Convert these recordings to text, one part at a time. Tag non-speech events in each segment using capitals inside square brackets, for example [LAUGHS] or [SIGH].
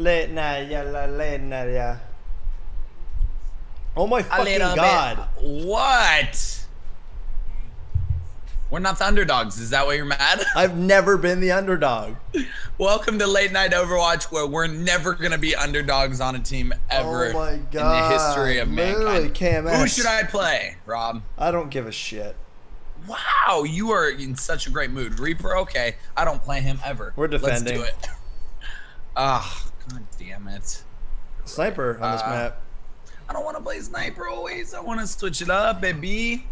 Late night, yeah, la- late night, yeah. Oh my fucking god. bit. What? We're not the underdogs. Is that why you're mad? [LAUGHS] I've never been the underdog. Welcome to Late Night Overwatch, where we're never gonna be underdogs on a team ever Oh my in the history of Literally, mankind. KMS. Who should I play, Rob? I don't give a shit. Wow, you are in such a great mood. Reaper, okay. I don't play him ever. We're defending. Let's do it. [LAUGHS] Ah, god damn it. Sniper on this Uh, map. I don't want to play sniper always. I want to switch it up, baby.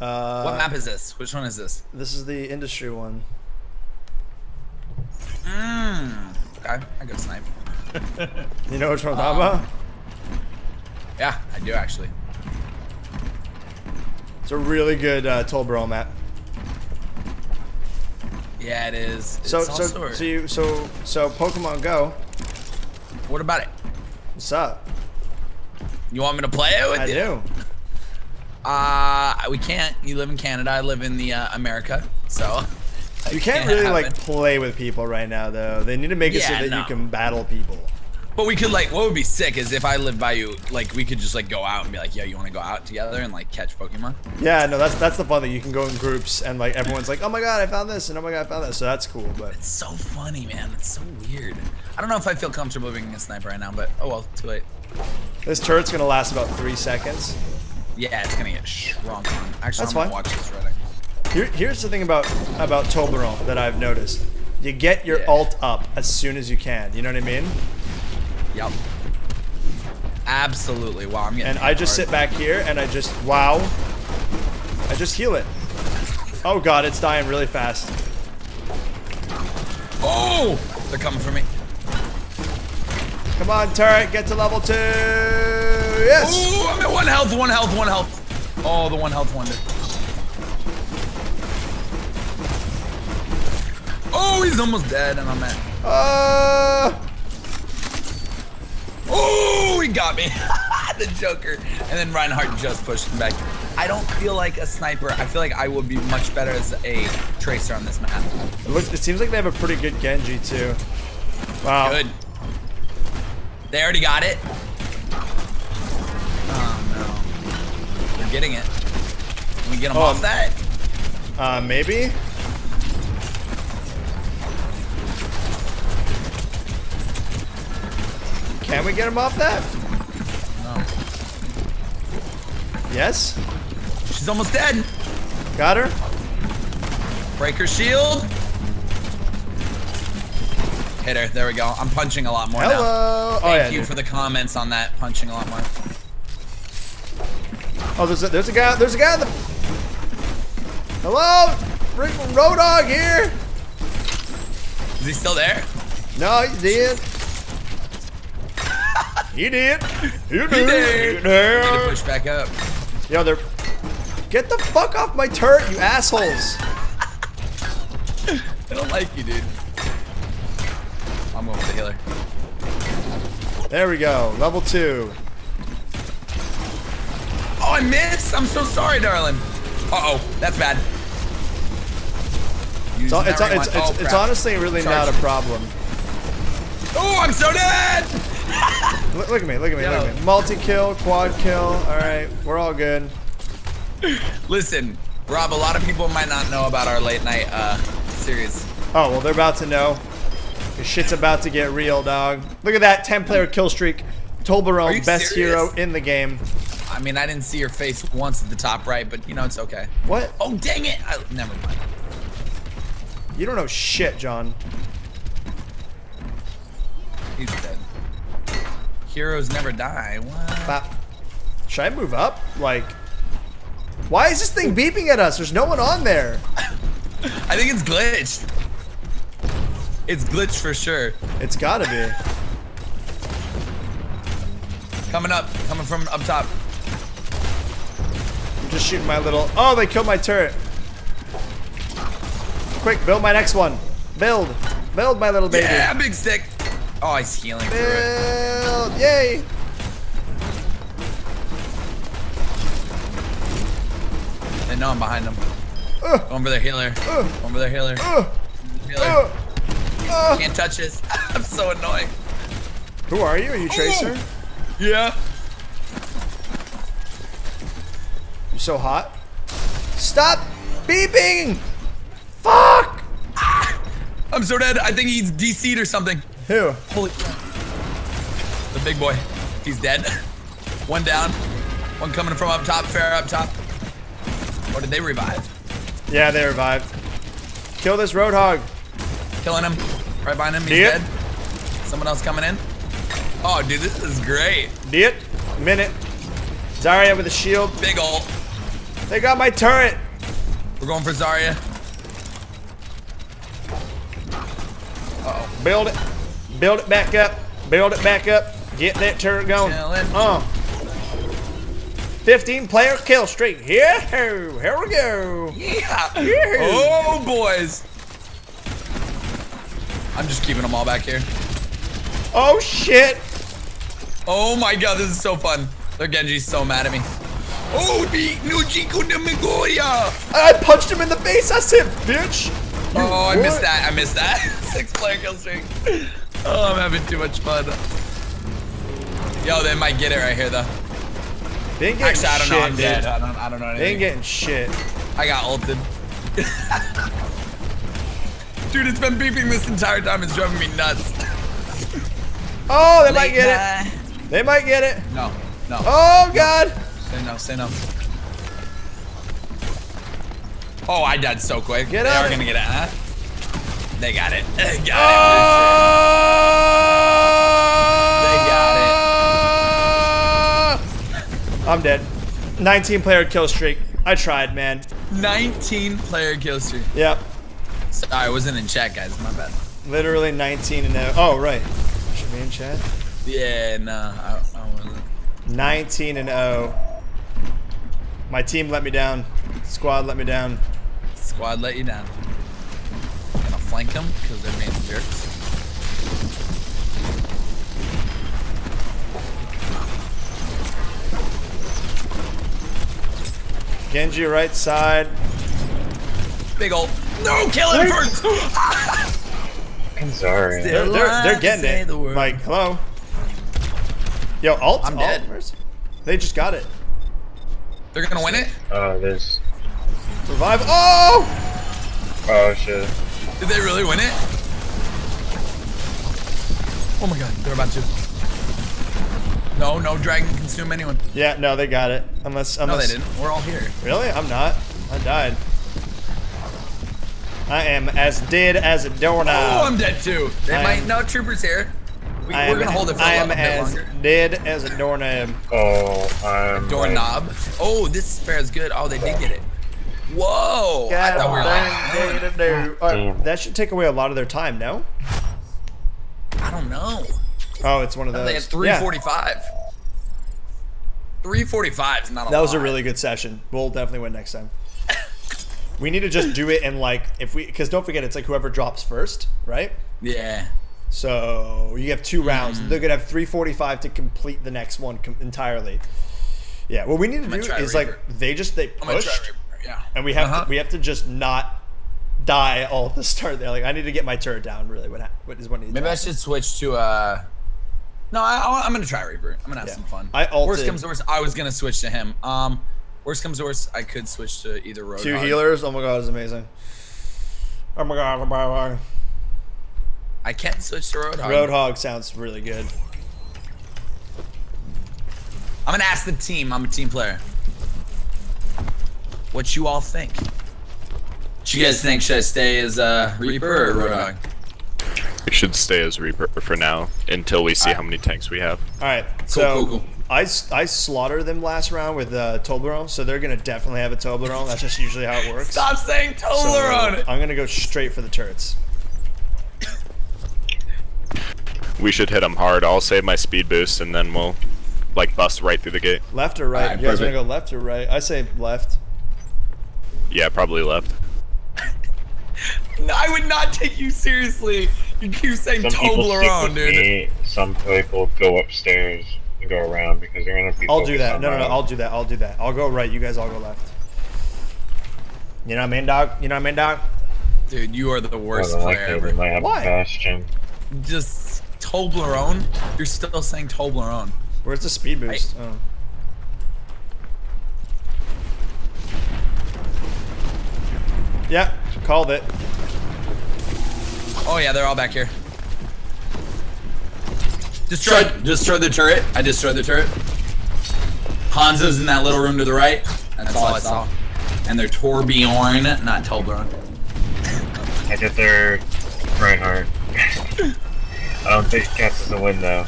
Uh, what map is this? Which one is this? This is the industry one. Mmm. Okay, I go sniper. [LAUGHS] You know which one I'm Um, talking about? Yeah, I do actually. It's a really good uh, Tolbro map. Yeah, it is. It's So, so, so you, so, so Pokemon Go. What about it? What's up? You want me to play it with I you? do. Uh, we can't. You live in Canada. I live in the uh, America, so You can't really like play with people right now, though. They need to make it so Yeah, that you can battle people. But we could like, what would be sick is if I lived by you, like we could just like go out and be like, yo, you want to go out together and like catch Pokemon? Yeah, no, that's that's the fun thing. You can go in groups and like everyone's like, oh my god, I found this, and oh my god, I found that. So that's cool. But It's so funny, man. It's so weird. I don't know if I feel comfortable being a sniper right now, but oh well, too late. this turret's gonna last about three seconds. Yeah, it's gonna get shrunk. Actually, That's I'm gonna fine. watch this. Here, here's the thing about about Toblerone that I've noticed. You get your Yeah. alt up as soon as you can. You know what I mean? Yep. Absolutely. Wow, I'm getting. And I just hard. sit back here and I just wow. I just heal it. Oh god, it's dying really fast. Oh, they're coming for me. Come on, turret, get to level two. Yes. Ooh, I'm at one health, one health, one health. Oh, the one health wonder. Oh, he's almost dead, and I'm at. Uh, Oh, he got me. [LAUGHS] the Joker. And then Reinhardt just pushed him back. I don't feel like a sniper. I feel like I would be much better as a tracer on this map. it, looks, it seems like they have a pretty good Genji too. Wow. Good. They already got it. Oh no. They're getting it. Can we get them Oh. off that? Uh, maybe. Can we get him off that? No. Yes. She's almost dead. Got her. Break her shield. Hit her. There we go. I'm punching a lot more now. Hello. Thank oh yeah. you dude. for the comments on that. Punching a lot more. Oh, there's a, there's a guy. There's a guy. The... Hello. Dog here. Is he still there? No, you did. you did. You did. did. You Need to push back up. Yo, they're. Get the fuck off my turret, you assholes. [LAUGHS] I don't like you, dude. I'm going with the healer. There we go. Level two. Oh, I missed. I'm so sorry, darling. Uh oh, that's bad. It's, it's, it's, it's, Oh, it's honestly really not a problem. Oh, I'm so dead. Look, look at me, look at me, look at me. Multi kill, quad kill. All right, we're all good. Listen, Rob. A lot of people might not know about our late night uh, series. Oh well, they're about to know. This shit's about to get real, dog. Look at that 10 player kill streak. Are Tolbarone, best serious? hero in the game. I mean, I didn't see your face once at the top right, but you know it's okay. What? Oh, dang it! I, never mind. You don't know shit, John. He's dead. Heroes never die. What? Should I move up? Like, why is this thing beeping at us? There's no one on there. [LAUGHS] I think it's glitched. It's glitched for sure. It's gotta be. Coming up, coming from up top. I'm just shooting my little. Oh, they killed my turret. Quick, build my next one. Build. Build my little baby. Yeah, big stick. Oh, he's healing through it. Build. Yay. And now I'm behind them. Ugh. Going for their healer. Ugh. Going for their healer. Ugh. Healer. Ugh. Ugh. Can't touch this. [LAUGHS] I'm so annoying. Who are you? Are you Tracer? Yeah. You're so hot. Stop beeping! Fuck! Ah! I'm so dead. I think he's DC'd or something. Who? Holy crap. The big boy. He's dead. [LAUGHS] One down. One coming from up top. Fair up top. Or did they revive? Yeah, they revived. Kill this roadhog. Killing him. Right behind him. He's dead. Someone else coming in. Oh, dude, this is great. Did Minute. Zarya with a shield. Big ult. They got my turret. We're going for Zarya. Oh, build it. Build it back up. Build it back up. Get that turret going. Uh. 15 player kill streak. Here, here we go. Yeah. Yeah. Oh, boys. I'm just keeping them all back here. Oh shit. Oh my god, this is so fun. Their Genji's so mad at me. Oh, the Nujiko de Migoya! I punched him in the face. That's it, bitch. Oh, I missed that. I missed that. [LAUGHS] Six player kill streak. Oh, I'm having too much fun. Yo, they might get it right here, though. They ain't getting Actually, I don't shit, know. I'm dude. dead. I don't, I don't know anything. They ain't getting shit. I got ulted. [LAUGHS] Dude, it's been beeping this entire time. It's driving me nuts. [LAUGHS] Oh, they might get night. it. They might get it. No, no. Oh god. Say no, say no. Oh, I died so quick. Get they out are gonna get it, huh? They got it. They got Oh! It. They got it. Oh! [LAUGHS] I'm dead. 19 player kill streak. I tried, man. 19 player kill streak. Yep. Sorry, I wasn't in chat, guys. My bad. Literally 19 and 0. Oh, right. Should be in chat. Yeah, nah, I, I wasn't. 19 and 0. My team let me down. Squad let me down. Squad let you down. Gonna flank them because they're being jerks. Genji right side. Big ol' no, kill him first. [LAUGHS] Fucking Zarya. They're, they're, they're getting it. the. Like, hello. Yo, alt. I'm alt, dead. where's- They just got it. They're gonna win it. Oh, there's. Revive. Oh! Oh shit. Did they really win it? Oh my god, they're about to. No, no dragon consume anyone. Yeah, no, they got it. Unless, No, unless. they didn't. We're all here. Really? I'm not. I died. I am as dead as a doorknob. Oh, I'm dead too. They I might. am- No, troopers here. We, we're am- gonna hold it for I a, am little as longer. dead as a doorknob. Oh, I'm. Doorknob. Oh, this fair is good. Oh, they did get it. Whoa! I thought we were like, God damn. Uh, Damn. that should take away a lot of their time, no? I don't know. Oh, it's one of those. They had Yeah, 345. 345 is not a that was a really good session. We'll definitely win next time. we need to just do it in like if we because don't forget it's like whoever drops first, right? Yeah. So you have two rounds. Mm. They're gonna have 345 to complete the next one com- entirely. Yeah, what we need to gonna do try is like they just they I'm gonna try pushed, Reaper, Yeah. and we have Uh-huh. to, we have to just not die all at the start there. Like I need to get my turret down. Really, what ha- what is what needs? Maybe to I should switch to uh. No, I, I'm gonna try Reaper. I'm gonna have Yeah. some fun. I Worst comes to worst, I was gonna switch to him. Um, worst comes to worst, I could switch to either Roadhog. Two healers. Oh my god, it's amazing. Oh my god, oh my god. I can't switch to Roadhog. Roadhog sounds really good. I'm gonna ask the team. I'm a team player. What you all think? What you guys think? Should I stay as uh, Reaper or Roadhog? We should stay as Reaper for now until we see how many tanks we have. All right, so cool, cool. I s- I slaughtered them last round with uh, Toblerone, so they're gonna definitely have a Toblerone. That's just usually how it works. Stop saying So, Toblerone. I'm gonna go straight for the turrets. We should hit them hard. I'll save my speed boost and then we'll like bust right through the gate. Left or right? Alright, you guys wanna go left or right? I say left. Yeah, probably left. No, I would not take you seriously. You keep saying Some people stick Toblerone, with dude. me. Some people go upstairs and go around because they're gonna be. I'll do that. No, no, no. I'll do that. I'll do that. I'll go right. You guys all go left. You know what I mean, dog? You know what I mean, dog? Dude, you are the worst than player ever. they might have Why? bastion. Just Toblerone? You're still saying Toblerone. Where's the speed boost? Oh. Yeah, called it. Oh yeah, they're all back here. Destroyed. Destroyed the turret. I destroyed the turret. Hanzo's in that little room to the right. That's, all, I saw. And they're Torbjorn, not Toblerone. [LAUGHS] I get their Reinhardt. [LAUGHS] I don't think Cats is a win though.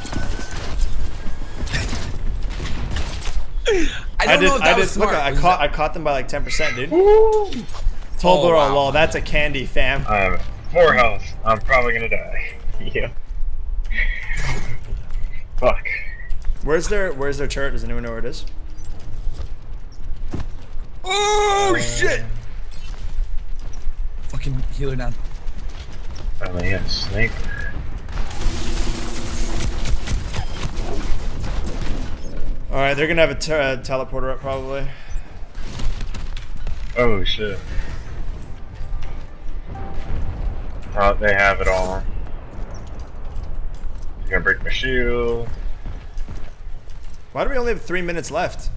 I I don't did. know if I that did. was Look, smart. I Was caught. that- I caught them by like ten percent, dude. Oh, Toblerone, wow. lol. That's a candy, fam. I'm at four health. I'm probably gonna die. [LAUGHS] yeah. Fuck. Where's their Where's their turret? Does anyone know where it is? Oh shit! Fucking healer down. Finally, a snake. All right, they're gonna have a te- uh, teleporter up probably. Oh shit. Oh, they have it all. He's gonna break my shield. Why do we only have three minutes left?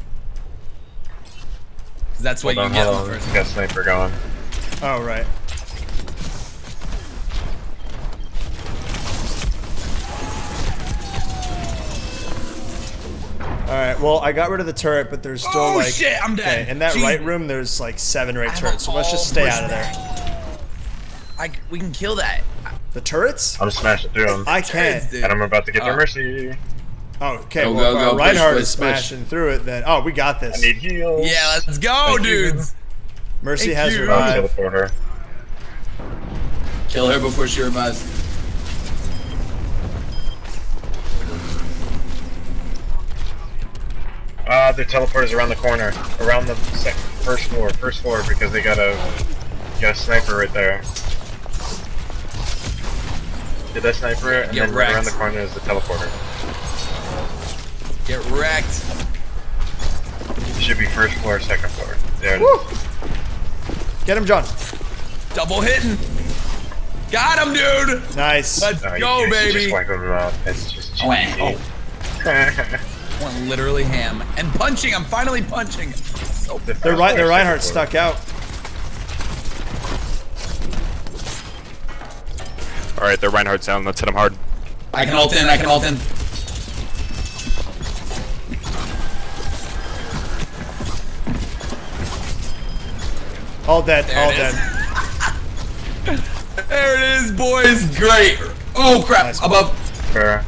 'Cause That's what Hold you on, get first. Got sniper going. Oh right. All right. Well, I got rid of the turret, but there's still Oh, like shit, I'm dead. Okay, in that Jesus. right room, there's like seven or eight turrets. So let's just stay out of there. Back. I, we can kill that. The turrets? I'm smashing through them. I can't. And I'm about to get their Oh. mercy. Oh, okay. Go, well, go, go, uh, push, Reinhardt push, is push. smashing through it. Then oh, we got I this. need heals. Yeah, let's go, Thank you. dudes. Mercy Thank has you. I'll revived. teleport her. Kill her before she revives. Ah, the teleporter's around the corner, around the sec- first floor, first floor, because they got a got a sniper right there. Did that sniper and Get then right around the corner is the teleporter. Get wrecked. It should be first floor, second floor. There it is. Woo! Get him, John. Double hitting. Got him, dude. Nice. Let's Oh, you go, can't baby. Just wipe them out. It's just Wah. cheesy. Went literally ham. And punching. I'm finally punching. So The Their first right, their second Reinhardt stuck out. All right, they're Reinhardt's down. Let's hit them hard. I can ult in, I can ult in. All dead. There all dead. [LAUGHS] there it is, boys. Great. Oh crap, Nice. above. Fair.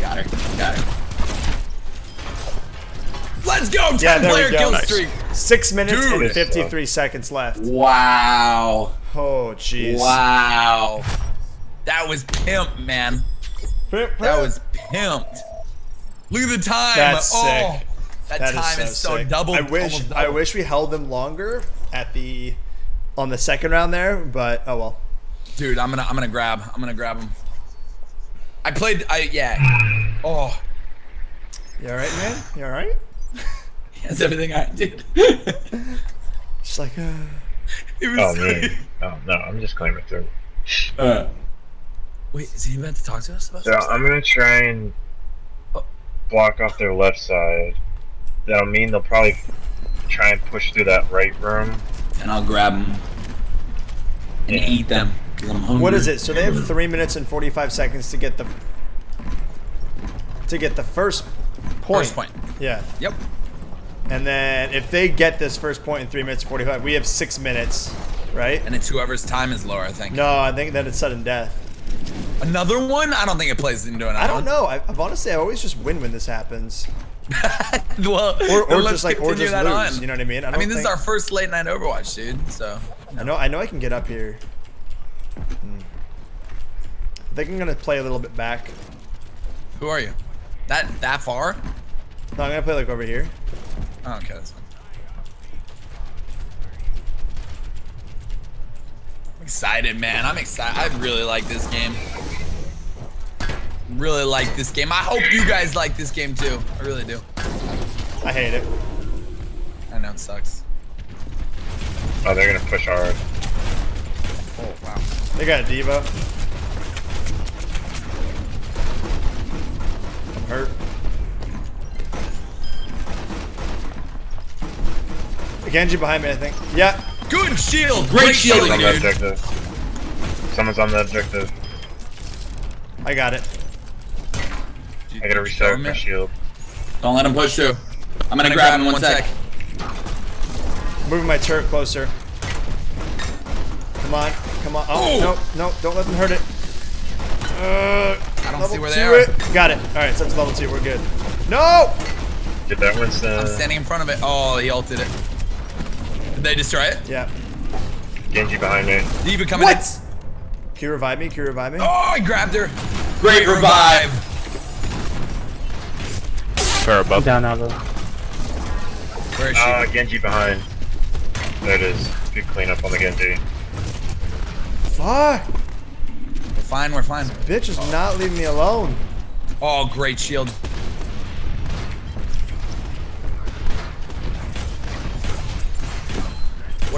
Got her, got her. Let's go. 10 Yeah, there we player go. kill Nice. streak. Six minutes Dude. and 53 seconds left. Wow. Oh, jeez. Wow. That was pimp, man. That was pimped. Look at the time. That's oh, sick. That, That time is is so, so, double. I wish almost I wish we held them longer at the on the second round there, but oh well. Dude, I'm gonna I'm gonna grab. I'm gonna grab him. I played. I yeah. Oh, You all right, man? You all right? That's everything I did. [LAUGHS] Just like uh, it was. Oh man. Oh no, I'm just clearing my throat. Uh, Wait, is he meant to talk to us about So something? I'm gonna try and block off their left side. That'll mean they'll probably try and push through that right room. and I'll grab them and Yeah. eat them. What is it? So they have three minutes and 45 seconds to get the to get the first point. First point. Yeah, Yep. and then if they get this first point in three minutes 45, we have six minutes, right? And it's whoever's time is lower. I think. No, I think that it's sudden death. Another one? I don't think it plays into another I don't know. I, I've honestly, I always just win when this happens, [LAUGHS] well, or, or just like, or just lose. on. You know what I mean? I, I mean, this is our first late night Overwatch, dude. So I know, I know, I can get up here. Hmm. I think I'm gonna play a little bit back. who are you? That that far? No, I'm gonna play like over here. Oh, okay, that's fine. I'm excited, man. I'm excited. I really like this game. Really like this game. I hope you guys like this game too. I really do. I hate it. I know it sucks. Oh, they're gonna push hard. Oh wow. They got a D.Va. I'm hurt. The Genji behind me, I think. Yeah. Good shield. Great shielding, Someone's on the dude. objective. Someone's on the objective. I got it. I gotta restart my shield. Don't let him push through. I'm gonna grab him in one sec. Moving my turret closer. Come on. Come on. Oh, Oh. no. No. Don't let them hurt it. Uh, I don't level see where two they are. it. Got it. Alright, so that's level two. We're good. No! Get that Winston. I'm standing in front of it. Oh, he ulted it. Did they destroy it? Yeah. Genji behind me. D.Va coming What? in. Can you revive me? Can you revive me? Oh, I grabbed her. Great revive. Fair above. Down now, though. Where is she? Uh, Genji behind. There it is. Good cleanup on the Genji. Fuck! we're fine, we're fine. Bitch is not leaving me alone. Oh, great shield.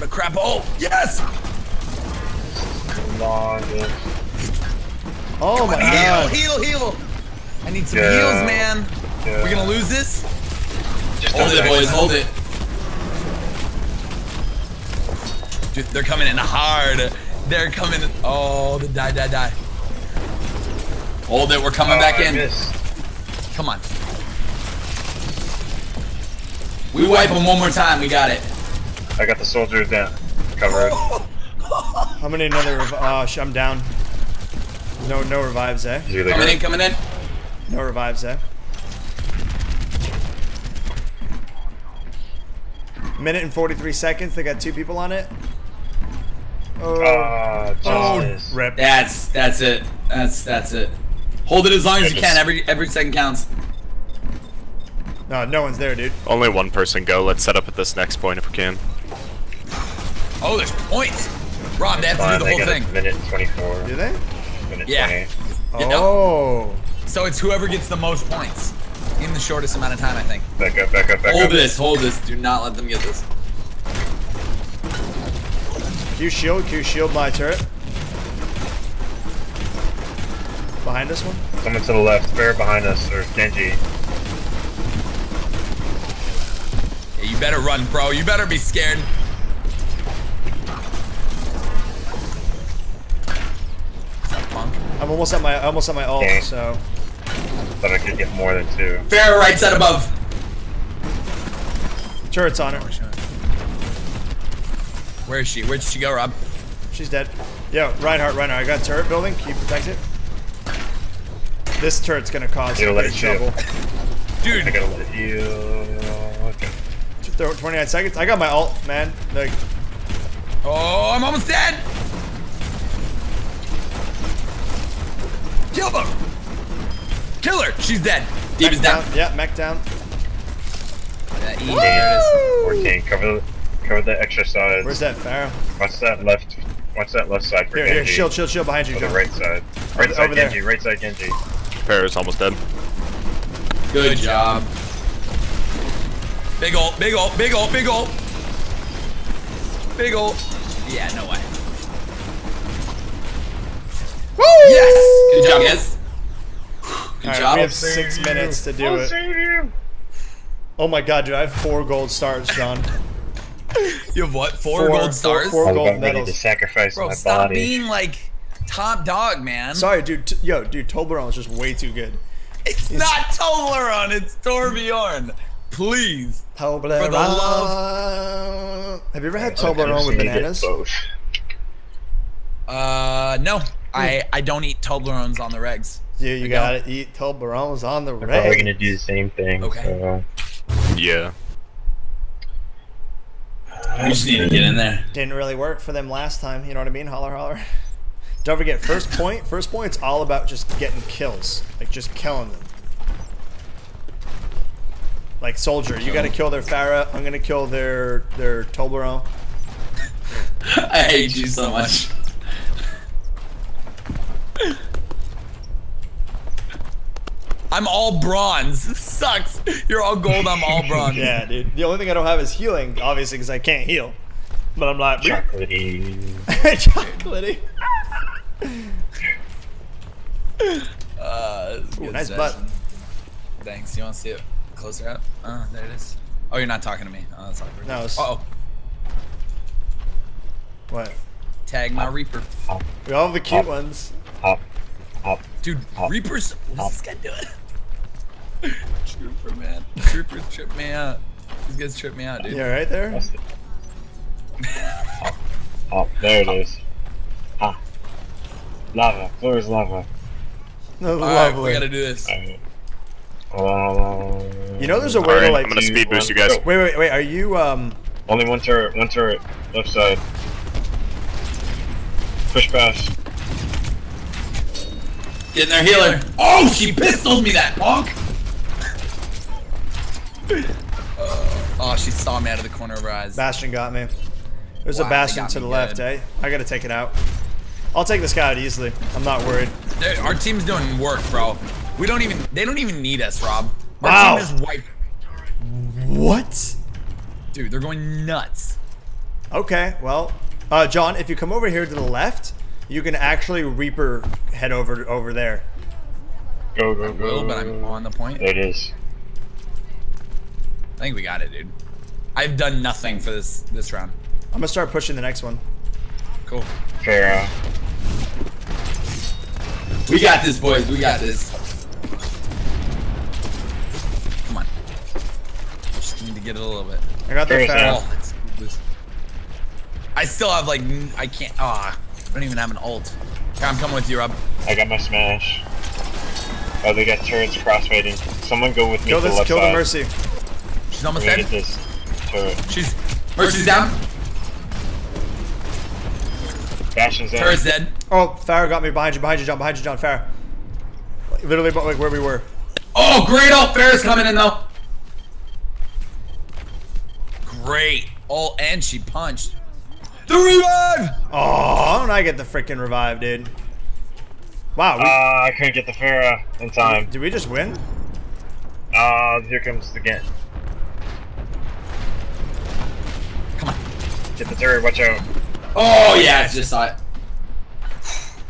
What a crap. Oh, yes! Longest. Oh my Heal, god. heal, heal. heal! I need some Yeah. heals, man. Yeah. We're gonna lose this? Just Hold it, die. boys. Hold it. Dude, they're coming in hard. They're coming in. Oh, the die, die, die. Hold it. We're coming Oh, back I in. missed. Come on. We wipe them one more time. We got it. I got the soldier down. Covered. I'm gonna need another rev- Oh, sh- I'm down. No, no revives, eh? He's really Coming in. Coming in. No revives, eh? Minute and 43 seconds. They got two people on it. Oh, Ah, oh rip. That's that's it. That's that's it. Hold it as long as you can. Every every second counts. No, no one's there, dude. Only one person go. Let's set up at this next point if we can. Oh, there's points. Rob, they have to Fine, do the they whole got thing. a minute 24. Do they? Minute Yeah. 20. Yeah. Oh. So it's whoever gets the most points in the shortest amount of time, I think. Back up, back up, back Hold up. Hold this. Hold this. Do not let them get this. Q shield, Q shield my turret. Behind this one? Someone to the left, bear behind us, or Genji. Yeah, you better run, bro. You better be scared. What's up, punk? I'm almost at my almost at my ult, Okay. so Thought I could get more than two. Fair right side above. turret's on her. Where is she? Where did she go, Rob? She's dead. Yo, Reinhardt, Reinhardt, I got turret building. Can you protect it? This turret's gonna cause You some let big it shoot. trouble. I gotta let it heal. Okay. Throw 29 seconds. I got my ult, man. Like, oh, I'm almost dead. Kill them. Kill her. She's dead. Deep is down. Yeah, mech down. Yeah, E, there it is. 14. Cover the, cover the extra sides. Where's that Pharah? What's that left. What's that left side for Here, Genji. here, shield, shield, shield behind you, Or the right side. Right Over- side over there. Genji. Right side Genji. Fair is almost dead. Good job. Big ult, big ult, big ult, big ult. Big ult. Yeah, no way. Woo! Yes. Good job, guys. Good Alright, job. we have six minutes to do I'll it. save you. Oh my god, dude, I have four gold stars, John. [LAUGHS] You have what? Four, Four- gold stars? four- I'm gold about ready medals. to sacrifice Bro, my stop body. being like top dog, man. Sorry, dude. T- yo, dude, Toblerone is just way too good. It's not Toblerone, it's Torbjorn. Please. Toblerone. the love. Have you ever had I've Toblerone with seen you get bananas? both. Uh, no. I, I don't eat Toblerones on the regs. Yeah, you I gotta eat Toblerones on the regs. We're probably gonna do the same thing. Okay. So. Yeah. We just need to get in there. Didn't really work for them last time. You know what I mean? Holler, holler. Don't forget, first point. First point's all about just getting kills, like just killing them. Like soldier, you gotta oh. kill their Pharah. I'm gonna kill their their Toblerone. [LAUGHS] I hate you so much. I'm all bronze. [LAUGHS] This sucks. You're all gold, I'm all bronze. [LAUGHS] Yeah, dude. The only thing I don't have is healing, obviously, because I can't heal. But I'm like, Chocolatey. [LAUGHS] chocolatey. Uh, Ooh, nice session. butt. Thanks. You want to see it closer up? Uh, there it is. Oh, you're not talking to me. Oh, that's awkward. No, it's- Uh oh. What? Tag my Reaper. We all have the cute Oh. ones. Hop, hop. Dude, Hop. Reapers. What's this guy doing? Trooper, man. Troopers trip me out. These guys trip me out, dude. Yeah, right there. That's it. Hop, hop. There it is. Ah. Lava. Floor is lava. No, All right, we gotta do this. Alright. You know there's a way to like. I'm gonna speed boost one, you guys. Wait, wait, wait. Are you um? Only one turret, one turret. Left side. Push past. Getting their healer. Oh, she pistoled me that punk. She saw me out of the corner of her eyes. Bastion got me. There's Wow, a Bastion to the left, good. eh? I gotta take it out. I'll take this guy out easily. I'm not worried. They're- our team's doing work, bro. We don't even. They don't even need us, Rob. Our Wow. team is wiped. What? Dude, they're going nuts. Okay, well, uh, John, if you come over here to the left, you can actually Reaper head over over there. Go, go, go. Will, but I'm on the point. There it is. I think we got it, dude. I've done nothing for this this round. I'm gonna start pushing the next one. Cool. Pharah. We got this, boys. We got this. Come on. Just need to get it a little bit. I got the There's Pharah. Oh. I still have like I can't. Ah, I don't even have an ult. Here, I'm coming with you, Rob. I got my smash. Oh, they got turrets crossfading. Someone go with me Kill to the this. left Kill the. Mercy. She's almost gonna dead. this turret. She's Mercy's down. Bastion's in. Turret's dead. Oh, Pharah got me behind you. Behind you, John. Behind you, John. Pharah. Literally, but like where we were. Oh, great ult. Ferris coming in though. Great. Oh, and she punched. The revive. Oh, don't I get the freaking revive, dude? Wow. We, Ah, I couldn't get the Pharah in time. did we just win? Ah, here comes the Gant. Get the turret, watch out. Oh yeah, I just saw it.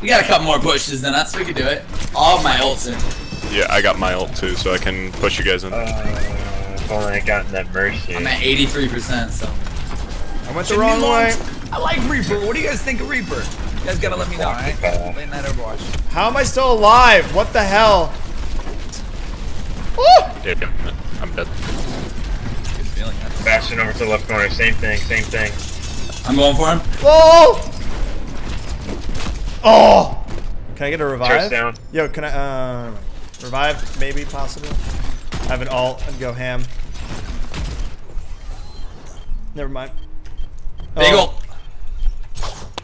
We got a couple more pushes than us. We could do it. All my ults in. Yeah, I got my ult too, so I can push you guys in. Uh, if only I gotten that Mercy. I'm at 83%. So I went the wrong way. I like Reaper. What do you guys think of Reaper? You guys gotta let me know, alright? Okay. Late night Overwatch. How am I still alive? What the hell? Woo! Dude, I'm dead. Good feeling. Bastion over to the left corner. Same thing, same thing. I'm going for him. Oh! Oh! Can I get a revive? Down. Yo, can I, uh, revive, maybe, possible? I have an alt and go ham. Never mind. Big Oh, ult.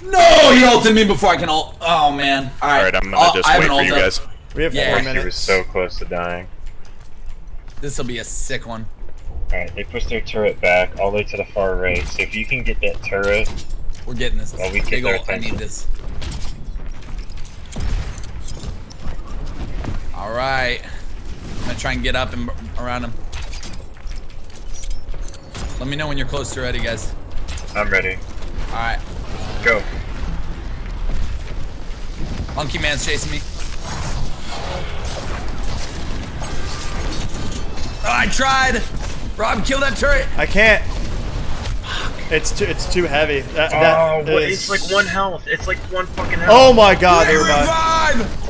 No, he ulted me before I can ult. Oh man. All right. Alright, I'm gonna I'll- just I wait for you ult up. guys. We have Yeah, four he He was so close to dying. This will be a sick one. Alright, they pushed their turret back all the way to the far right. So if you can get that turret, We're getting this. Well, we get Big ult. I need this. All right. I'm gonna try and get up and around him. Let me know when you're close to ready, guys. I'm ready. All right. Go. Monkey Man's chasing me. Oh, I tried. Rob, kill that turret. I can't. Fuck. It's too, it's too heavy. That, oh, that oh, what, is- it's like one health. It's like one fucking health. Oh my god, Great revived. revive.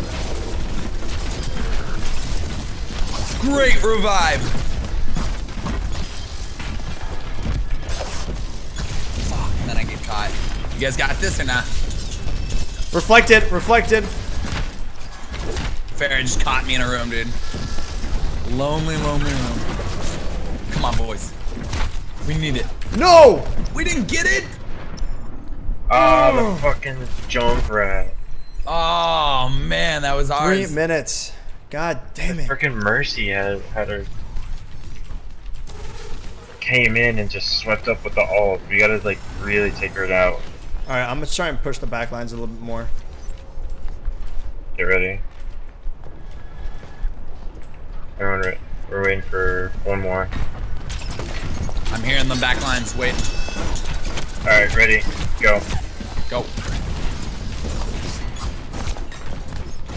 Great revive. Fuck, and then I get caught. You guys got this or not? Reflected, reflected. Pharah just caught me in a room, dude. Lonely, lonely room. Come on, boys. We need it. No! We didn't get it? Oh, the fucking Junkrat. Oh, man, that was ours. Three ours. minutes. God damn it. Freaking Mercy had, had her. Came in and just swept up with the ult. We gotta, like, really take her out. Alright, I'm gonna try and push the back lines a little bit more. Get ready. Everyone, we're waiting for one more. I'm hearing the back lines waiting. Alright, ready. Go. Go.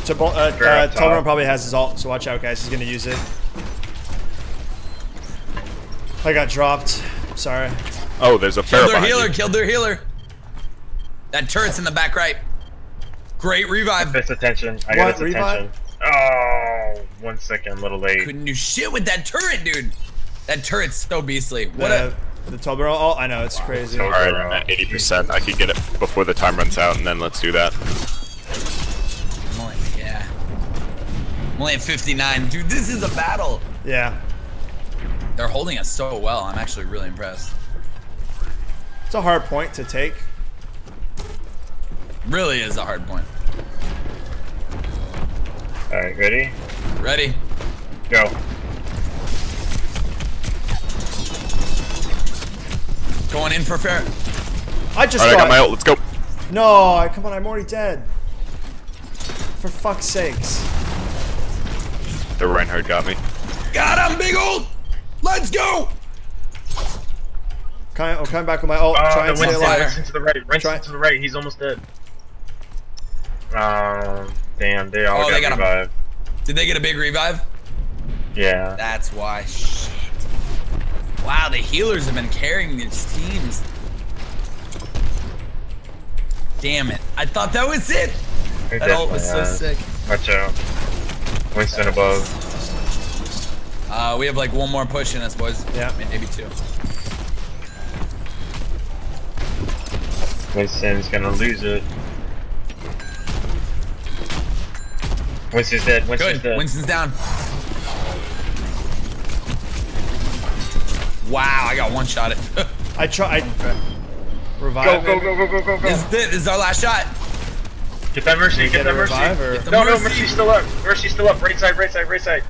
So, uh, uh, Fair up top. Toblerone probably has his ult, so watch out, guys. He's gonna use it. I got dropped. Sorry. Oh, there's a Pharah Killed their healer, you. killed their healer. That turret's in the back right. Great revive. Fist attention. I What, got its revive? attention. Oh, one second, a little late. Couldn't do shit with that turret, dude. That turret's so beastly. What The, a the Toblerone oh, ult. I know it's crazy. Alright, I'm at 80%. I could get it before the time runs out, and then let's do that. I'm only- yeah. I'm only at 59. Dude, this is a battle. Yeah. They're holding us so well. I'm actually really impressed. It's a hard point to take. Really is a hard point. Alright, ready? Ready? Go. Going in for fair. I just Alright, I got, got my ult. Let's go. No, come on, I'm already dead. For fuck's sakes. The Reinhardt got me. Got him, big old. Let's go. Coming, I'm coming back with my ult. Oh, Try the and stay alive. Winston to the right. Winston Try- to the right. He's almost dead. Um, damn, they all Oh, got they got him. Did they get a big revive? Yeah. That's why. Shit. Wow, the healers have been carrying these teams. Damn it. I thought that was it. They That ult was so definitely sick. Watch out. Winston above. Uh, we have like one more push in us, boys. Yeah. Maybe two. Winston's gonna lose it. Winston's dead. Winston's Good. dead. Winston's down. Wow, I got one shot at. [LAUGHS] I try. I Go, revive. go, maybe? go, go, go, go, this, is go. it. this is our last shot. Get that mercy. Get Get that mercy. Get the No, no, mercy. mercy's still up. Mercy's still up. Right side, right side, right side.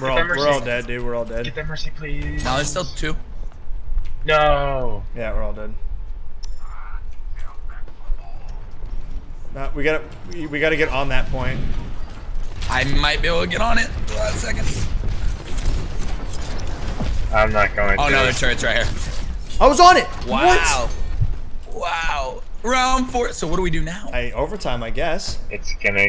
we're all we're all dead, dude. We're all dead. Get that mercy, please. No, there's still two. No. Yeah, we're all dead. No, we gotta we, we gotta get on that point. I might be able to get on it. One second. I'm not going Oh to. no, the turret's right here. I was on it. Wow. Wow. Round four. So what do we do now? I overtime, I guess. It's gonna.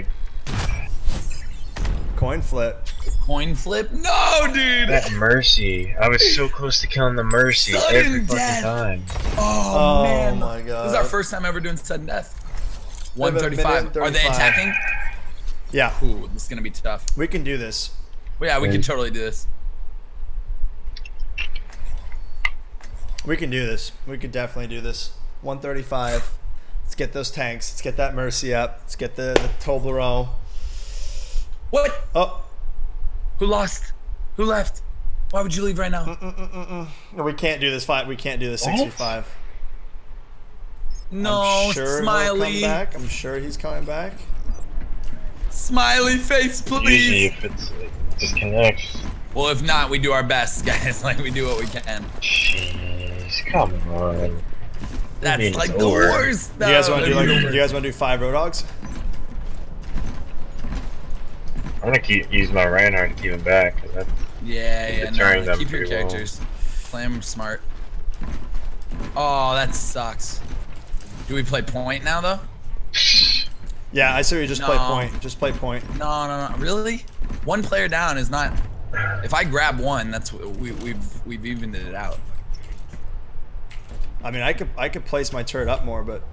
Coin flip. Coin flip? No, dude. That mercy. I was so close to killing the mercy Sudden every fucking death. time. Oh, Oh man. my This is our first time ever doing sudden death. Live a minute 135. and Are they attacking? Yeah, Ooh, this is gonna be tough. we can do this. Well, yeah, we can totally do this. We can do this. We could definitely do this. 135. Let's get those tanks. Let's get that mercy up. Let's get the, the Toblerone. What? Oh, Who lost? Who left? Why would you leave right now? no, we can't do this fight. We can't do this What? 65. No, I'm sure he'll smiley. come back. I'm sure he's coming back. Smiley face, Usually, please. if it's it disconnects. Well, if not, we do our best, [LAUGHS] guys. Like, we do what we can. Jeez, come on. That's it's like the over? worst. you guys want to do like? that'd You guys want to do five road dogs? I'm gonna keep use my Reinhardt to keep him back. 'cause that- Yeah, yeah, no, them keep your pretty well. characters. Play them smart. Oh, that sucks. Do we play point now, though? Yeah, I say we just play point. Just play point. No, no, no. Really? One player down is not. If I grab one, that's we, we've we've evened it out. I mean, I could I could place my turret up more, but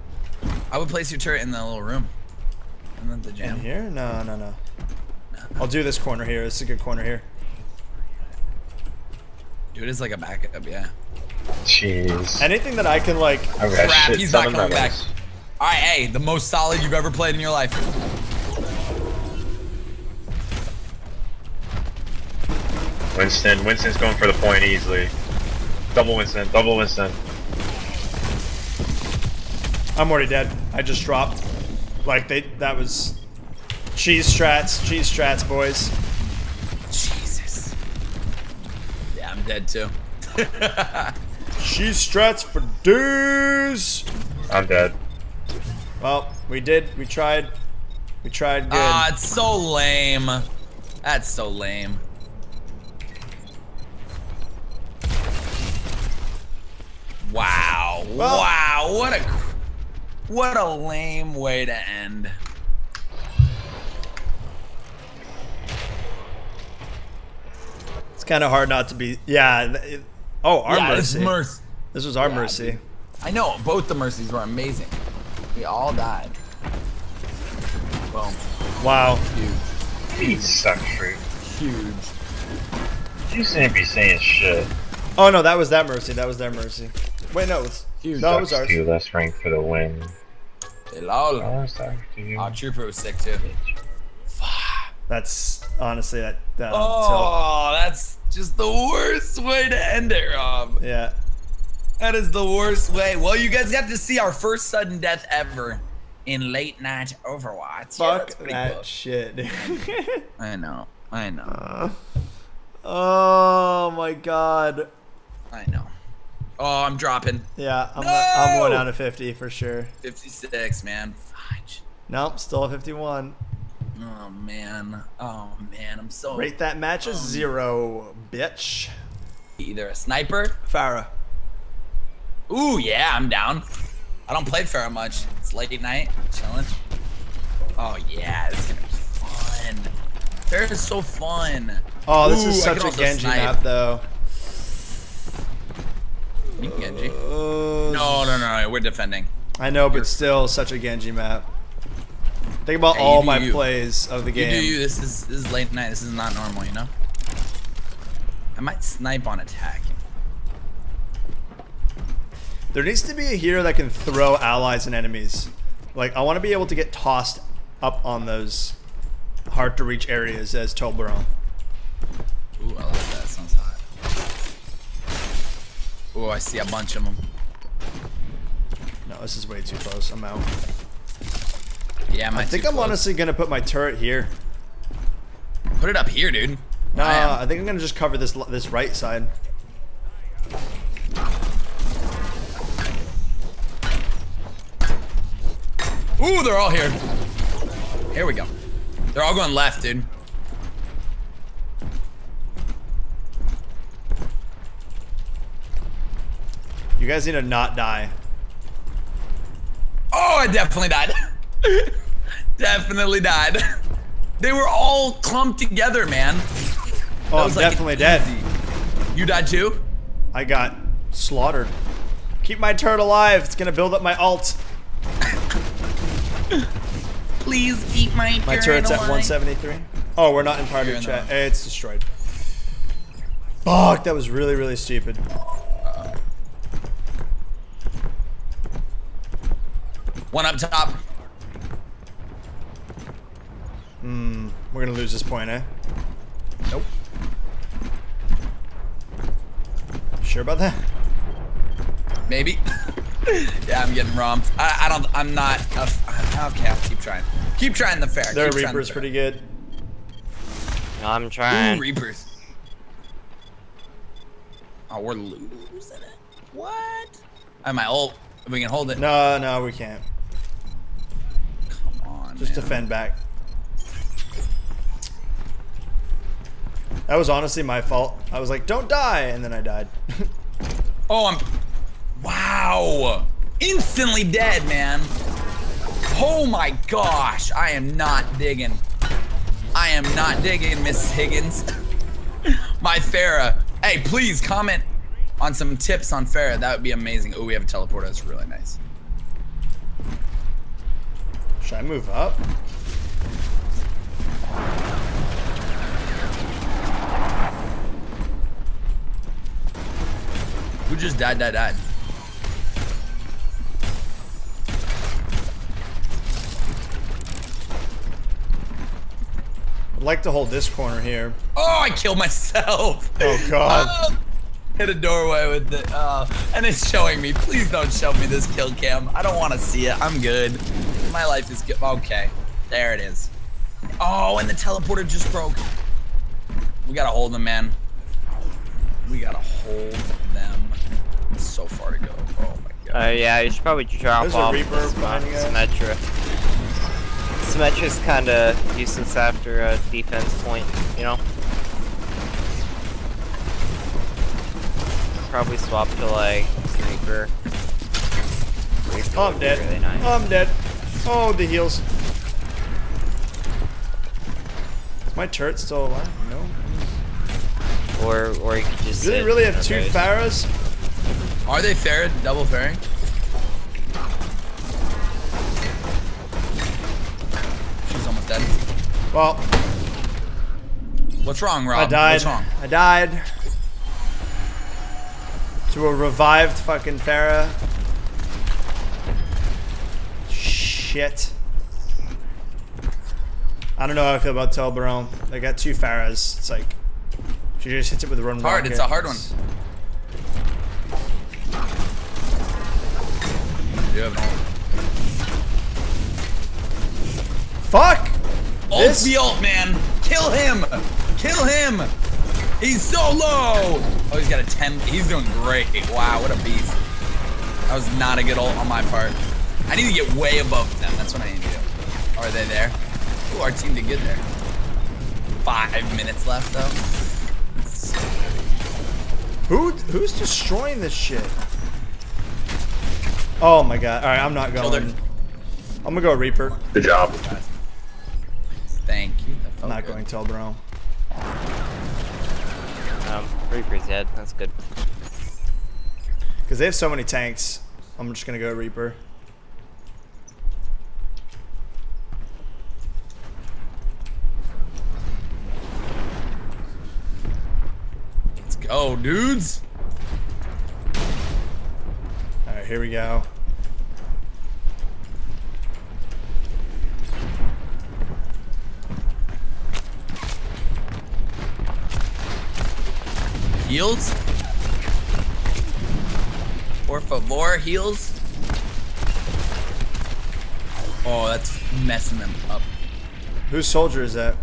I would place your turret in the little room, and then the in here, no, no, no. I'll do this corner here. This is a good corner here. Dude, it's like a backup, yeah. Jeez. Anything that I can like. I've got Crap, shit he's not coming back. All right, hey, the most solid you've ever played in your life. Winston, Winston's going for the point easily. Double Winston, double Winston. I'm already dead. I just dropped. Like they. That was. Cheese strats. Cheese strats, boys. Jesus. Yeah, I'm dead too. [LAUGHS] Cheese strats for dues. I'm dead. Well, we did. We tried. We tried good. Ah, it's so lame. That's so lame. Wow. Well- wow. What a what a lame way to end. It's kind of hard not to be. Yeah. It, oh, our yeah, mercy. mercy. This was our yeah, mercy. Dude. I know. Both the mercies were amazing. We all died. Boom. Wow. Huge. You suck, Shrew. Huge. You seem to be saying shit. Oh no, that was that mercy. That was their mercy. Wait, no, it's was. Huge. No, it was Sucks ours. to you, less rank for the win. Hey, lol. Oh, sucks to you. Oh, Trooper was sick too. That's honestly that. that uh, Oh, that's just the worst way to end it, Rob. yeah. That is the worst way. Well, you guys got to see our first sudden death ever in late night Overwatch. Fuck pretty that cool. shit. [LAUGHS] I know. I know. Uh, oh my god. I know. Oh, I'm dropping. Yeah, I'm, No! I'm going down to 50 for sure. 56, man. Fudge. Nope, still 51. Oh man. Oh man. I'm so Rate that match as oh. zero, bitch. either a sniper. Pharah. Ooh, yeah, I'm down. I don't play Pharah much. It's late night, chilling. Oh yeah, this is gonna be fun. Pharah is so fun. Oh, this Ooh, is such a Genji snipe. map, though. You can Genji. Uh, No, no, no, no. We're defending. I know, but still such a Genji map. Think about Hey, you all my you. plays of the game. You game. do you. This is this is late night. This is not normal, you know. I might snipe on attack. There needs to be a hero that can throw allies and enemies. Like, I want to be able to get tossed up on those hard to reach areas as Toblerone. Ooh, I like that. Sounds Ooh, I see a bunch of them. No, this is way too close. I'm out. Yeah, I think I'm honestly gonna put my turret here. Put it up here, dude. Nah, I. I think I'm gonna just cover this this right side. Ooh, they're all here. Here we go. They're all going left, dude. You guys need to not die. Oh, I definitely died. [LAUGHS] definitely died. They were all clumped together, man. Oh, I'm like definitely dead. You died too? I got slaughtered. Keep my turret alive. It's gonna build up my alt. [LAUGHS] Please keep my My turret's at 173. Oh, we're not in party chat. It's destroyed. Fuck, that was really, really stupid. One up top. Hmm, we're gonna lose this point, eh? Nope. Sure about that? Maybe. [LAUGHS] yeah, I'm getting romped. I, I don't. I'm not. A, okay, I'll keep trying. Keep trying the fair. Their keep trying the Reaper's fair. pretty good. I'm trying. Ooh, Reapers. Oh, we're losing it. What? Am I have my ult. If we can hold it. No, no, we can't. Just man. defend back. That was honestly my fault. I was like, don't die, and then I died. [LAUGHS] Oh, I'm. Wow. Instantly dead, man. Oh my gosh. I am not digging. I am not digging, Miss Higgins. [LAUGHS] my Pharah. Hey, please comment on some tips on Pharah. That would be amazing. Oh, we have a teleporter. That's really nice. Should I move up? Who just died, died, died? I'd like to hold this corner here. Oh, I killed myself. Oh, God. [LAUGHS] Oh, hit a doorway with the. Uh, and it's showing me. Please don't show me this kill cam. I don't want to see it. I'm good. My life is good. Okay. There it is. Oh, and the teleporter just broke. We gotta hold them, man. We gotta hold them. So far to go. Oh my god. Uh, yeah, you should probably drop There's a off Reaper this behind you guys. Symmetra. Symmetra's kind of useless after a defense point, you know? Probably swap to like Reaper. Reaper Oh, would I'm dead. Really nice. Oh, I'm dead. Oh, the heals. Is my turret still alive? No. Or or you could just. Do they really have two base. Pharahs? Are they fair? Double fairing? She's almost dead. Well, What's wrong, Rob? I died. What's wrong? I died. To a revived fucking Pharah. Shit. I don't know how I feel about Telbaron. They got two Pharahs. It's like she just hits it with a run. Hard, it's a hard one. You have an. Fuck! Ult This- the ult, man. Kill him. Kill him. He's so low. Oh, he's got a 10. He's doing great. Wow, what a beast. That was not a good ult on my part. I need to get way above them. That's what I need to do. Are they there? Ooh, our team did get there. Five minutes left, though. Who who's destroying this shit? Oh my god. Alright, I'm not going. I'm gonna go Reaper. Good job. Thank you. I'm felt not good. going Telbaron. Um, Reaper's dead. That's good. Because they have so many tanks. I'm just gonna go Reaper. Let's go, dudes. Alright, here we go. Heals. Por favor, heals. Oh, that's messing them up. Whose soldier is that?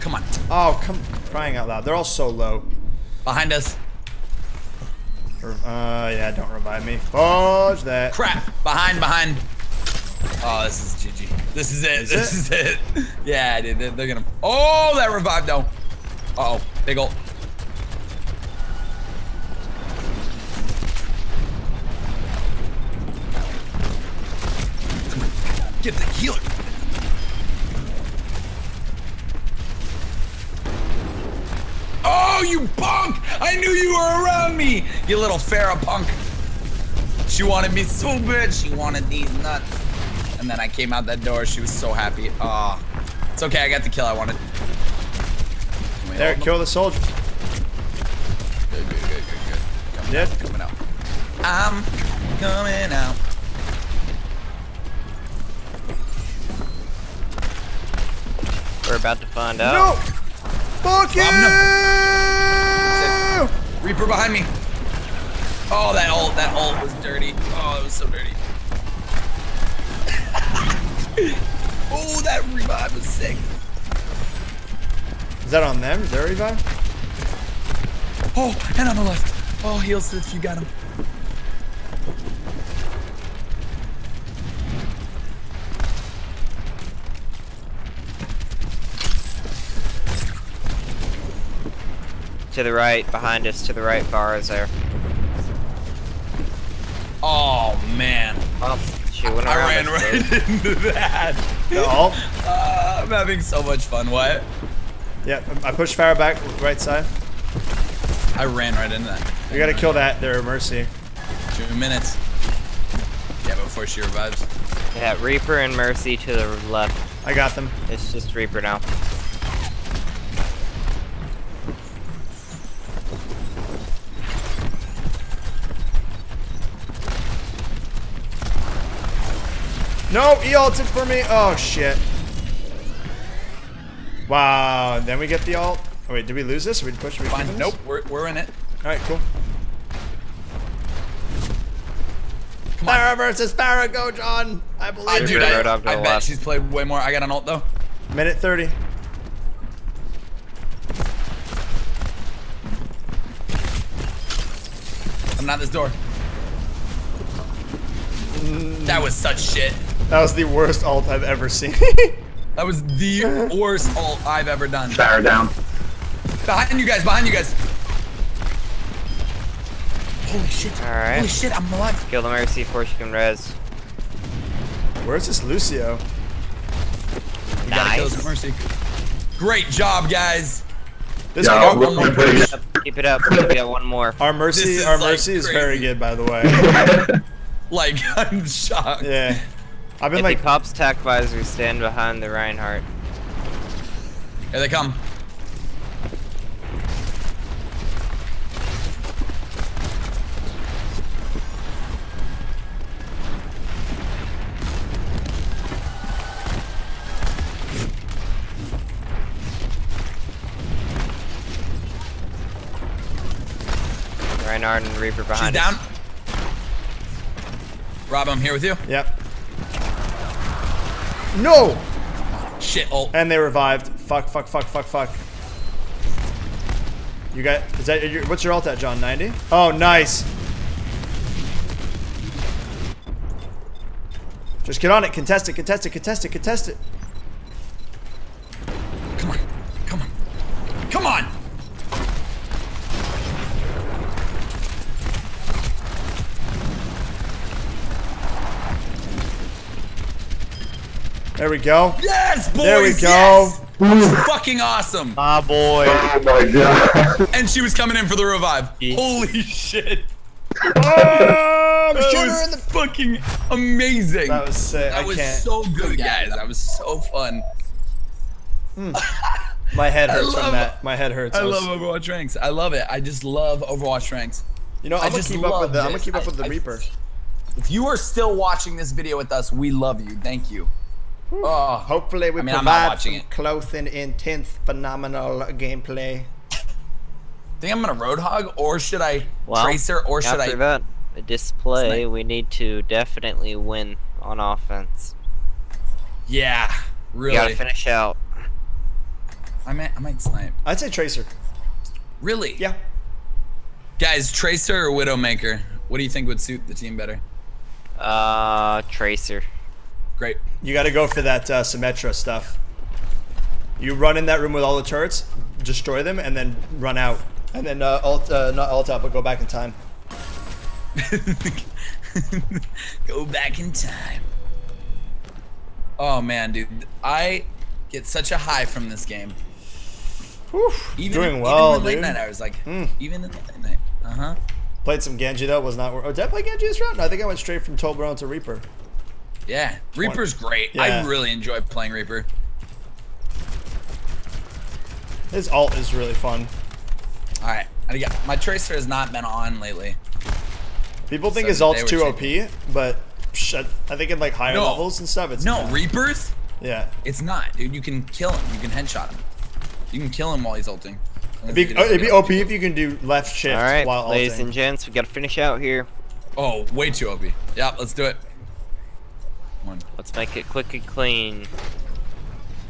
Come on. Oh, come crying out loud. They're all so low. Behind us. Uh, yeah, don't revive me. Fudge that. Crap. Behind, behind. Oh, this is GG. This is it. Is this it? is it. [LAUGHS] Yeah, dude. They're, they're gonna. Oh, that revived though. Uh oh. Big ult. Knew you were around me, you little Pharah punk. She wanted me so bad. She wanted these nuts. And then I came out that door. She was so happy. Ah, it's okay. I got the kill I wanted. Can There, hold them? kill the soldier. Good, good, good, good, good. Coming Dead. out, coming out. I'm coming out. We're about to find out. No! out. Fuck you! Reaper behind me. Oh, that ult, that ult was dirty. Oh, it was so dirty. [LAUGHS] oh, that revive was sick. Is that on them? Is there a revive? Oh, and on the left. Oh, heals if you got him. To the right, behind us, to the right, far as there. Oh man, Oh, she went I around ran right dude. [LAUGHS] into that. The ult? [LAUGHS] Uh, I'm having so much fun. What? Yeah, I pushed Pharah back, right side. I ran right into that. We gotta kill that there, Mercy. Two minutes. Yeah, before she revives. Yeah, Reaper and Mercy to the left. I got them. It's just Reaper now. No, he ulted for me. Oh, shit. Wow, then we get the ult. Oh, wait, did we lose this? Or we push? We Fine. Nope. We're we're in it. Alright, cool. Come on. Versus Pharah, go, John. I I, believe dude, you. Road I, up I bet left. she's played way more. I got an ult though. Minute 30. I'm not this door. That was such shit. That was the worst alt I've ever seen. [LAUGHS] That was the [LAUGHS] worst alt I've ever done. Fire down. Behind you guys, behind you guys. Holy shit. Alright. Holy shit, I'm alive. Kill the Mercy before she can res. Where's this Lucio? We gotta kill Nice. this Mercy. Great job, guys. This Yeah, our, one more we're pretty push. Keep it up. We got one more. our mercy, is, our like, mercy is very good, by the way. [LAUGHS] Like, I'm shocked. Yeah, I've been If like, he pops tac visor, stand behind the Reinhardt. Here they come. Reinhardt and Reaper behind She's behind down. us. Rob, I'm here with you. yep. No, Shit, ult. and they revived. Fuck, fuck, fuck, fuck, fuck. You got? Is that your, what's your ult at, John? 90? Oh, nice. Just get on it. Contest it. Contest it. Contest it. Contest it. Come on. Come on. Come on. There we go. Yes, boys. There we go. Yes! Fucking awesome. Ah, boy. oh my god. And she was coming in for the revive. Jeez. Holy shit. Oh, That shooter was in the. fucking amazing. That was sick. That I was can't. so good, guys. That was so fun. My head [LAUGHS] hurts love- from that. My head hurts. I was- love Overwatch ranks. I love it. I just love Overwatch ranks. You know, I I'm gonna just keep up love with the. I'm gonna keep up I- with the I- Reaper. If you are still watching this video with us, we love you. Thank you. Oh, Hopefully, we I mean, provide some it. close and intense, phenomenal gameplay. think I'm gonna Roadhog, or should I Well, Tracer, or should After I? that, display, Snipe. we need to definitely win on offense. Yeah, We really. gotta finish out. I might, I might snipe. I'd say Tracer. Really? Yeah. Guys, Tracer or Widowmaker? What do you think would suit the team better? Uh, Tracer. Great. You got to go for that uh, Symmetra stuff. You run in that room with all the turrets, destroy them, and then run out. And then uh, alt, uh, not alt up, but go back in time. [LAUGHS] Go back in time. Oh man, dude, I get such a high from this game. Whew, Even doing even well, in late dude. night hours, like Mm. even in the late night. Uh huh. Played some Genji though, was not. Oh, did I play Genji this round? No, I think I went straight from Toblerone to Reaper. Yeah, Reaper's great. Yeah. I really enjoy playing Reaper. His alt is really fun. All right, I got my Tracer has not been on lately. People think So his alt's were too changing. OP, but shit, I think in like higher No. levels and stuff, it's No, not. Reapers, yeah. it's not, dude. You can kill him. You can headshot him. You can kill him while he's ulting. It'd be, oh, it'd be OP if you can do left shift All right, while ladies and gents, we gotta finish out here. Oh, way too OP. Yeah, let's do it. One. Let's make it quick and clean.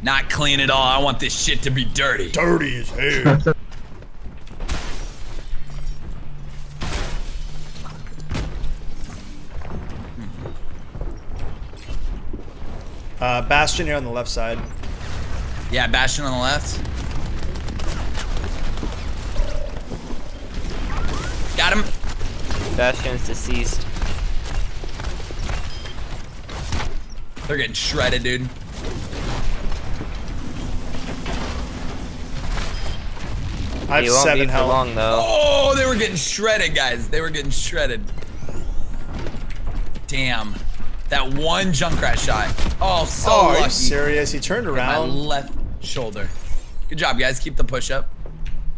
Not clean at all. I want this shit to be dirty. Dirty as hell. [LAUGHS] Uh, Bastion here on the left side. Yeah, Bastion on the left. Got him. Bastion's deceased. They're getting shredded, dude. I have you won't seven be health. long though. Oh, they were getting shredded, guys. They were getting shredded. Damn. That one Junkrat shot. Oh, so Oh, are lucky. you serious? He turned around. My around. left shoulder. Good job, guys. Keep the push up.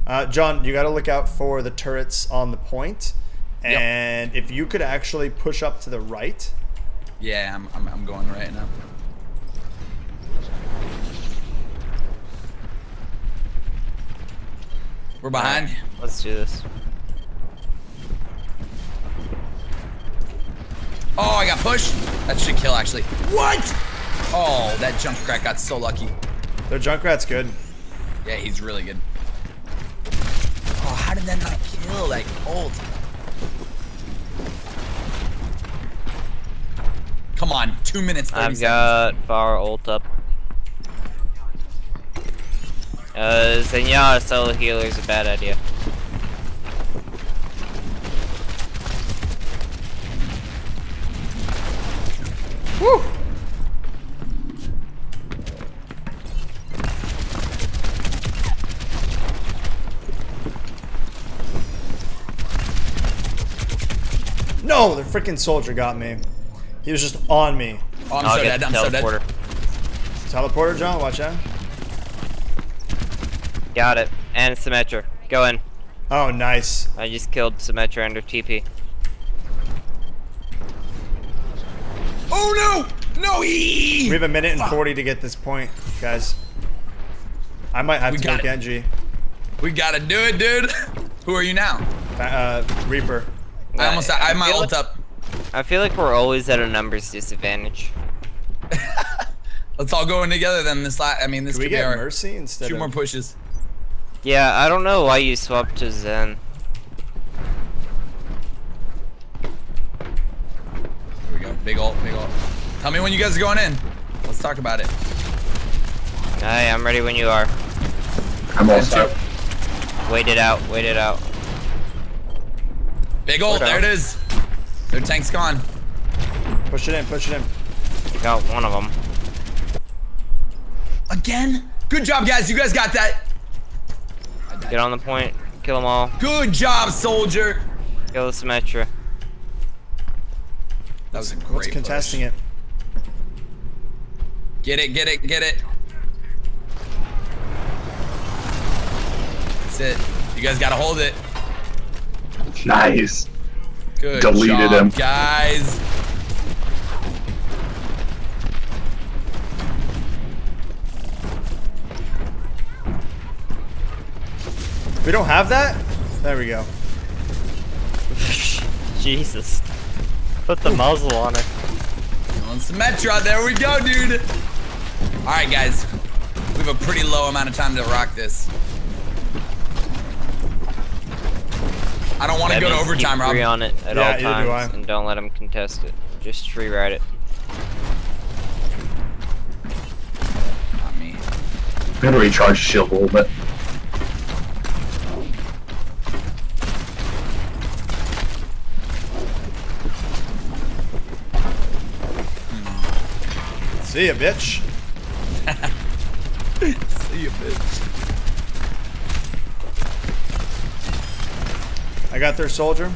Uh, John, you got to look out for the turrets on the point. Yep. And if you could actually push up to the right, Yeah, I'm, I'm, I'm going right now. We're behind. Let's do this. Oh, I got pushed. That should kill, actually. What? Oh, that Junkrat got so lucky. their Junkrat's good. Yeah, he's really good. Oh, how did that not kill that ult? Come on, two minutes. I've got seconds. far ult up. Uh, Zenyatta solo healer is a bad idea. Woo! No, the freaking soldier got me. He was just on me. Oh, I'm I'll so dead. I'm so dead. teleporter. Teleporter, John, watch out. Got it. And Symmetra. Go in. Oh, nice. I just killed Symmetra under TP. Oh no! No! We have a minute and 40 to get this point, guys. I might have We to got go it. Genji. We gotta do it, dude. [LAUGHS] Who are you now? Uh, Reaper. I almost. I have my ult up. I feel like we're always at a numbers disadvantage. [LAUGHS] Let's all go in together then. This la I mean, this Can we could be get our Mercy instead two of... more pushes. Yeah, I don't know why you swapped to Zen. Here we go. Big ult. Big ult. Tell me when you guys are going in. Let's talk about it. Hey, I'm ready when you are. I'm all set. Wait it out, wait it out. Big ult. There it down. is. Their tank's gone. Push it in, push it in. Got one of them. Again? Good job, guys. You guys got that. Get on the point. Kill them all. Good job, soldier. Kill the Symmetra. That was a great What's contesting push. it? Get it, get it, get it. That's it. You guys gotta hold it. Nice. Good Deleted job, him. guys. We don't have that? There we go. [LAUGHS] Jesus. Put the muzzle on it. On Symmetra, there we go, dude. All right, guys. We have a pretty low amount of time to rock this. I don't want to go to means overtime, keep Rob. Free on it at Yeah, all either do I. times, and don't let him contest it. Just free ride it. Not me. I'm gonna recharge the shield a little bit. See ya, bitch. [LAUGHS] See you, bitch. I got their soldier.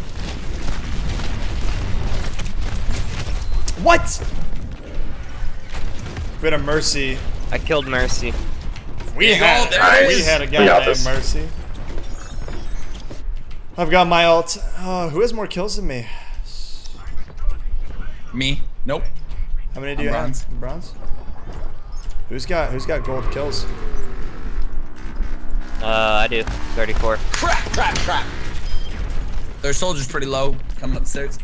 What? Bit of Mercy. I killed Mercy. We Big had, ult, there we had a guy got goddamn this. Mercy. I've got my ult. Oh, who has more kills than me? Me? Nope. How many do I'm you bronze. have? Bronze. Who's got Who's got gold kills? Uh, I do. 34. Crap, crap, crap. Their soldier's pretty low. Coming up the stairs.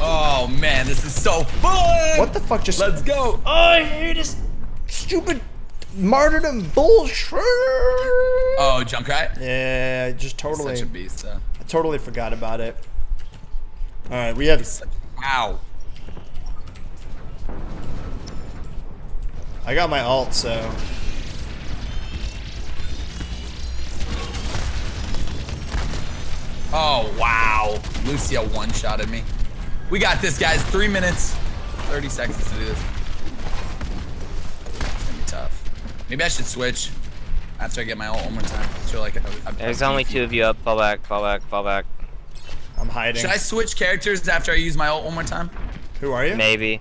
Oh man, this is so fun! What the fuck just? Let's go! Oh, I hate this stupid martyrdom bullshit. Oh, Junkrat? Yeah, I just totally, Such a beast, though. I totally forgot about it. All right, we have. Such, wow. I got my alt, so Oh, wow. Lucio one-shotted me. We got this, guys. Three minutes, 30 seconds to do this. It's gonna be tough. Maybe I should switch after I get my ult one more time. I feel like I, I, There's only two of you up. Fall back, fall back, fall back. I'm hiding. Should I switch characters after I use my ult one more time? Who are you? Maybe.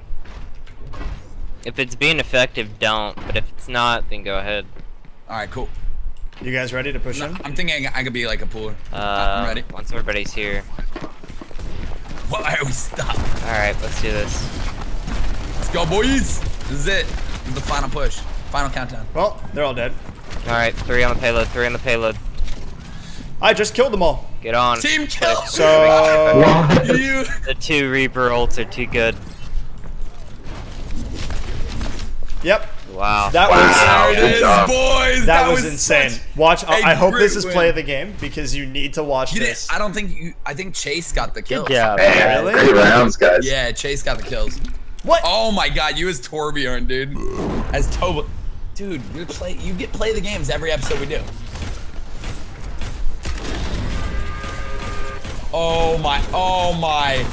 If it's being effective, don't. But if it's not, then go ahead. All right, cool. You guys ready to push No, in? I'm thinking I could be like a pooler. Uh, I'm ready. Once everybody's here. Why are we stopped? Alright, let's do this. Let's go, boys. This is it. This is the final push. Final countdown. Well, they're all dead. Alright, three on the payload, three on the payload. I just killed them all. Get on. Team kill. So you. [LAUGHS] The two Reaper ults are too good. Yep, Wow. that Wow. was There it Good is, job. boys. that, was, insane. such- Watch. I hope this is win. play of the game because you need to watch You did, this. I don't think you. I think Chase got the kills. job. Man, Really? great rounds, guys. Yeah, Chase got the kills. What? Oh my God, you as Torbjorn, dude. As Toba. Dude, you play. You get play the games every episode we do. Oh my. Oh my.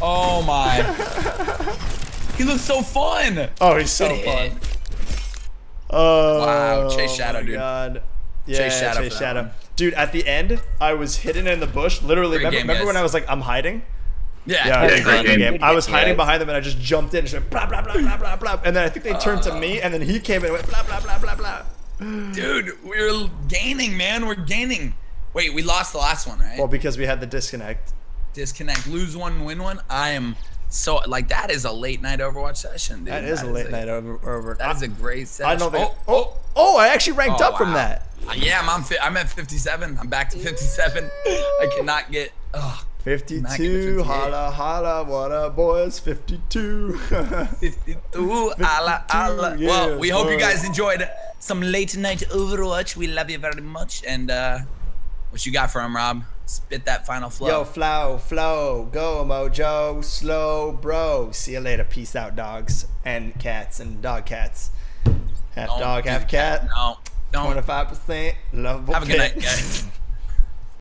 Oh my. [LAUGHS] he looks so fun. Oh, he's so Good fun. hit. Oh, Wow, Chase oh Shadow, my dude. God. Yeah, Chase Shadow Chase Shadow. Dude, at the end, I was hidden in the bush. Literally, remember, game, remember when I was like, I'm hiding? Yeah. Yeah, Yeah, was great a good game. I was hiding game, behind them and I just jumped in and just went blah blah blah blah blah blah. And then I think they turned to me and then he came in and went blah blah blah blah blah. Dude, we're gaining, man. We're gaining. Wait, we lost the last one, right? Well, because we had the disconnect. Disconnect, lose one, win one. I am so like that is a late night Overwatch session, dude. That is a late night over. over. That is a great session. I don't think. Oh, Oh, oh, I actually ranked Oh, up from that. Uh, Yeah, I'm. Fi- I'm at 57. I'm back to 57. I cannot get. Oh, 52, 58. holla, holla, what up, boys? 52. 52. [LAUGHS] Ala, ala. yeah, well, we hope you guys enjoyed some late night Overwatch. We love you very much. And uh, what you got for him, Rob? Spit that final flow. Yo, flow, flow, go, mojo, slow, bro. See you later. Peace out, dogs and cats and dog cats. Half Don't dog, half that. cat. No, don't. 25% lovable Have a good night, guys. [LAUGHS]